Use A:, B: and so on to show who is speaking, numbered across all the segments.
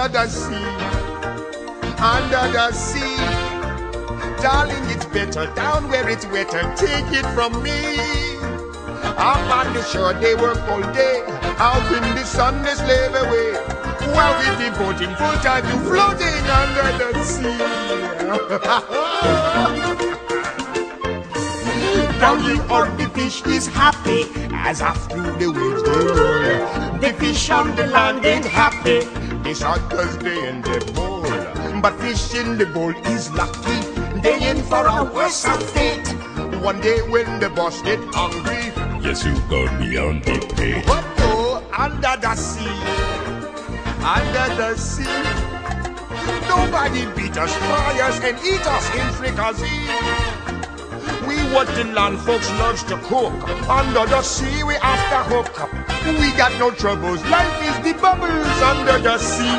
A: Under the sea, under the sea. Darling, it's better down where it's wetter. Take it from me. Up on the shore, they work all day. Out in the sun, they slave away. While we devoting full time to floating under the sea. Down here on the fish is happy as after the waves they roll. The fish on the land ain't happy. Shot cause they in the bowl. But fish in the bowl is lucky. They in for a worse fate. One day when the boss get hungry,
B: Yes, you got me on the plate.
A: what go under the sea? Under the sea. Nobody beat us, fry us, and eat us in fricassee. We what the land folks loves to cook. Under the sea we after hook up. We got no troubles. Life is the bubbles under the sea.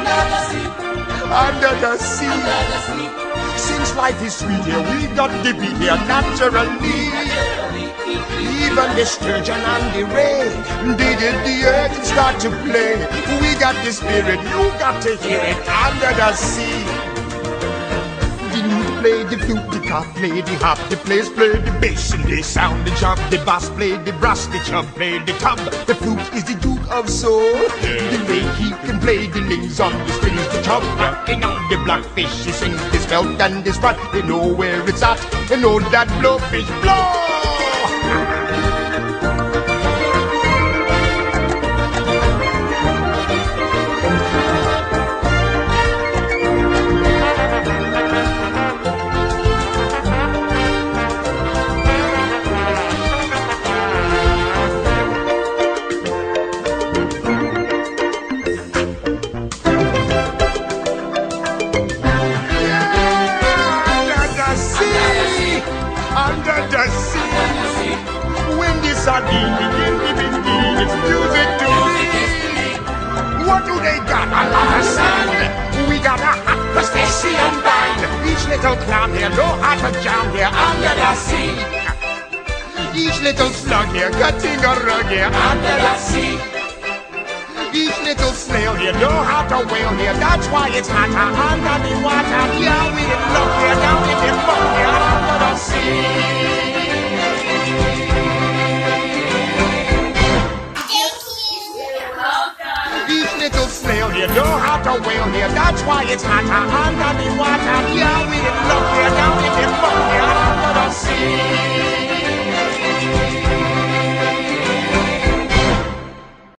A: Under the sea. Since life is sweet here, we got to be here naturally. Even the sturgeon and the ray, they did the earth start to play. We got the spirit, you got to hear it under the sea. Play the flute, the cop play the hop, the players play the bass and they sound the job. The bass play the brass, the chub play the tub. The flute is the duke of soul. The way he can play the lings on the strings, the chub rocking on the blackfish. He sings this belt and this rod. They know where it's at. They know that blowfish blow. Under the sea. When the sardine begin to begin, it's music to me. What do they got? A lot of sand. We got a hot crustacean band. Each little clown here know how to jam here under the sea. Each little slug here cutting a rug here under the sea. Each little snail here know how to whale here. That's why it's hotter under the water. water wheel here. That's why it's hotter under the water. Yeah, we in love here. down we the fuck here. I don't wanna see.